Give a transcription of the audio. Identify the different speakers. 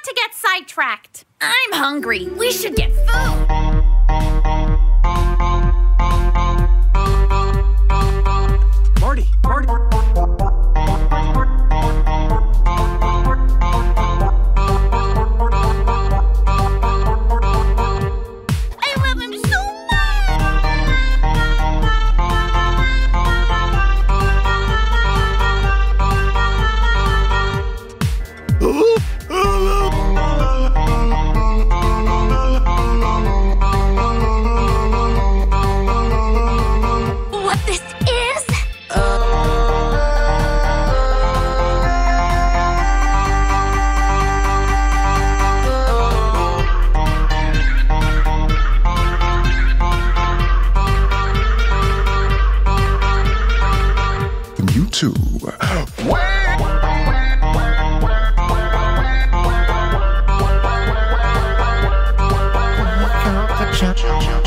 Speaker 1: not to get sidetracked. I'm hungry. We should get food.
Speaker 2: Cha-cha-cha-cha.